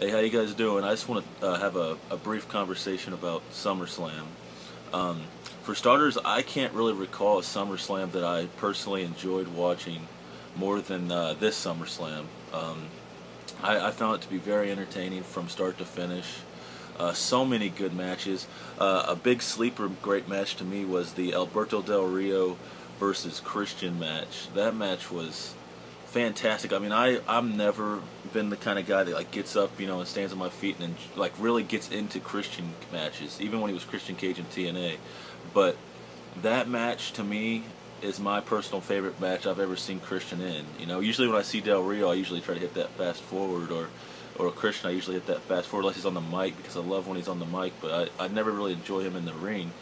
Hey, how you guys doing? I just want to uh, have a, a brief conversation about SummerSlam. Um, for starters, I can't really recall a SummerSlam that I personally enjoyed watching more than uh, this SummerSlam. Um, I, I, found it to be very entertaining from start to finish. Uh, so many good matches. Uh, a big sleeper great match to me was the Alberto Del Rio versus Christian match. That match was fantastic. I mean, I I'm never been the kind of guy that like gets up, you know, and stands on my feet and like really gets into Christian matches, even when he was Christian Cage in TNA. But that match to me is my personal favorite match I've ever seen Christian in. You know, usually when I see Del Rio, I usually try to hit that fast forward, or or Christian, I usually hit that fast forward unless he's on the mic because I love when he's on the mic. But I I never really enjoy him in the ring.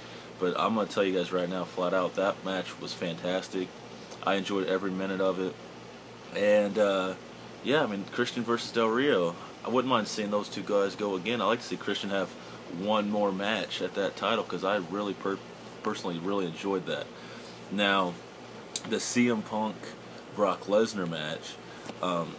But I'm gonna tell you guys right now, flat out, that match was fantastic. I enjoyed every minute of it. And uh, yeah, I mean Christian versus Del Rio. I wouldn't mind seeing those two guys go again. I like to see Christian have one more match at that title because I really per- personally really enjoyed that. Now, the CM Punk Brock Lesnar match. Um,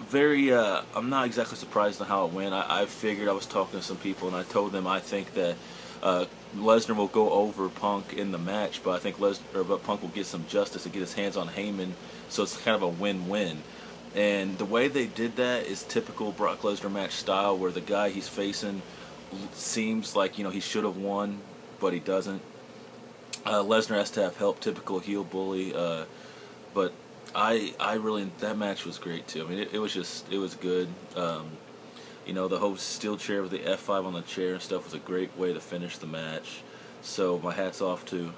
very, uh, I'm not exactly surprised on how it went. I, I figured I was talking to some people and I told them I think that uh, Lesnar will go over Punk in the match, but I think Lesnar, but Punk will get some justice and get his hands on Heyman, so it's kind of a win-win. And the way they did that is typical Brock Lesnar match style, where the guy he's facing seems like you know he should have won, but he doesn't. Uh, Lesnar has to have help, typical heel bully. Uh, but I I really that match was great too. I mean it, it was just it was good. Um, you know, the whole steel chair with the F5 on the chair and stuff was a great way to finish the match. So my hat's off to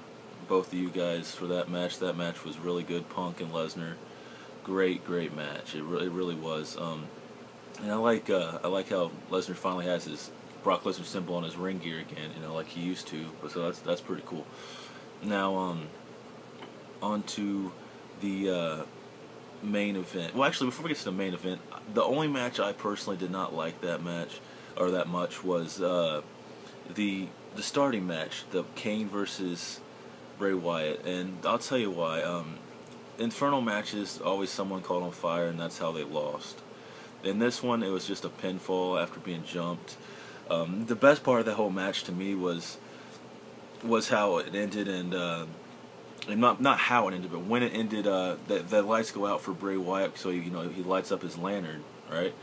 both of you guys for that match. That match was really good. Punk and Lesnar, great, great match. It really, it really was. Um, and I like, uh, I like how Lesnar finally has his Brock Lesnar symbol on his ring gear again. You know, like he used to. But so that's that's pretty cool. Now, um, on to the uh, main event. Well, actually, before we get to the main event, the only match I personally did not like that match or that much was uh, the the starting match, the Kane versus Bray Wyatt, and I'll tell you why. Um, Inferno matches always someone caught on fire, and that's how they lost. In this one, it was just a pinfall after being jumped. Um, the best part of the whole match to me was was how it ended, and uh, and not not how it ended, but when it ended, uh, the the lights go out for Bray Wyatt, so you know he lights up his lantern, right?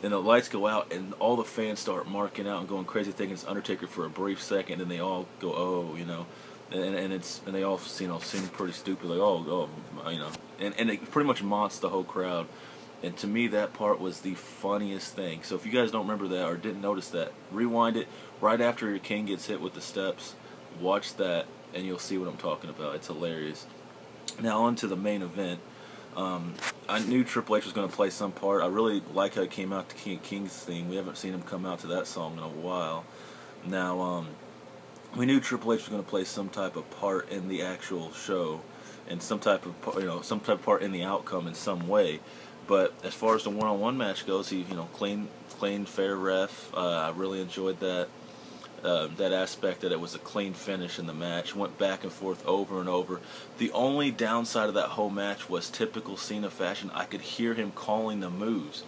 Then the lights go out, and all the fans start marking out and going crazy, thinking it's Undertaker for a brief second, and they all go, oh, you know, and and it's and they all you know seem pretty stupid, like oh oh, you know, and and it pretty much monts the whole crowd. And to me, that part was the funniest thing. So if you guys don't remember that or didn't notice that, rewind it right after your king gets hit with the steps. Watch that and you'll see what I'm talking about. It's hilarious. Now on to the main event. Um, I knew Triple H was going to play some part. I really like how it came out to King of Kings theme. We haven't seen him come out to that song in a while. Now, um, we knew Triple H was going to play some type of part in the actual show, and some type of you know some type of part in the outcome in some way. But as far as the one-on-one match goes, he you know clean, clean, fair ref. Uh, I really enjoyed that. Uh, that aspect that it was a clean finish in the match. Went back and forth over and over. The only downside of that whole match was typical Cena fashion. I could hear him calling the moves.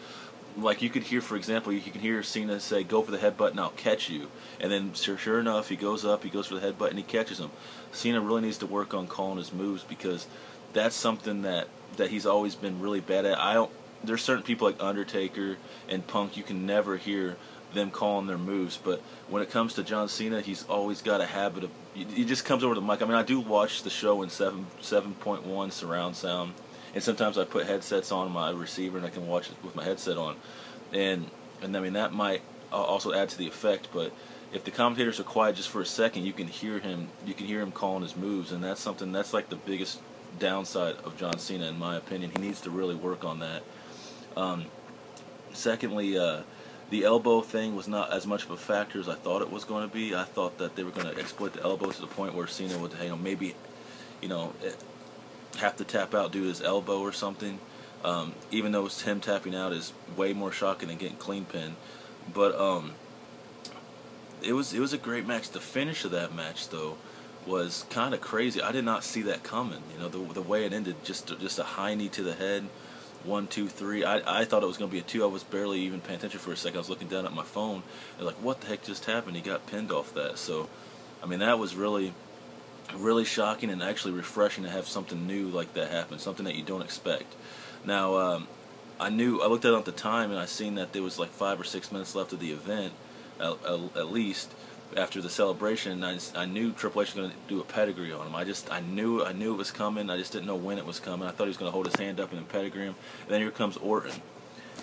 Like you could hear, for example, you can hear Cena say, "Go for the headbutt and I'll catch you." And then, sure, sure enough, he goes up, he goes for the headbutt, and he catches him. Cena really needs to work on calling his moves because that's something that that he's always been really bad at. I don't. There's certain people like Undertaker and Punk you can never hear them calling their moves. But when it comes to John Cena, he's always got a habit of he just comes over the mic. I mean, I do watch the show in seven seven point one surround sound, and sometimes I put headsets on my receiver and I can watch it with my headset on, and and I mean that might also add to the effect. But if the commentators are quiet just for a second, you can hear him. You can hear him calling his moves, and that's something that's like the biggest downside of John Cena, in my opinion. He needs to really work on that. Um, secondly, uh, the elbow thing was not as much of a factor as I thought it was going to be. I thought that they were going to exploit the elbow to the point where Cena would, you know, maybe, you know, have to tap out due to his elbow or something. Um, even though it's him tapping out is way more shocking than getting clean pin, but um, it was it was a great match. The finish of that match though was kind of crazy. I did not see that coming. You know, the the way it ended, just just a high knee to the head one, two, three. I, I thought it was going to be a two. I was barely even paying attention for a second. I was looking down at my phone. And like, what the heck just happened? He got pinned off that. So, I mean, that was really, really shocking and actually refreshing to have something new like that happen, something that you don't expect. Now, um, I knew, I looked at it at the time and I seen that there was like five or six minutes left of the event, at, at least after the celebration, I, I knew Triple H was going to do a pedigree on him. I just I knew I knew it was coming. I just didn't know when it was coming. I thought he was going to hold his hand up and then pedigree him. And then here comes Orton,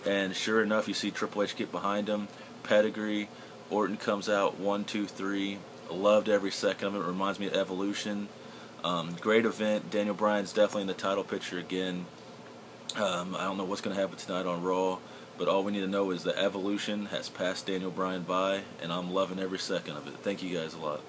and sure enough, you see Triple H get behind him, pedigree. Orton comes out one, two, three. Loved every second of it. it reminds me of Evolution. Um, great event. Daniel Bryan's definitely in the title picture again. Um, I don't know what's going to happen tonight on Raw. But all we need to know is the evolution has passed Daniel Bryan by, and I'm loving every second of it. Thank you guys a lot.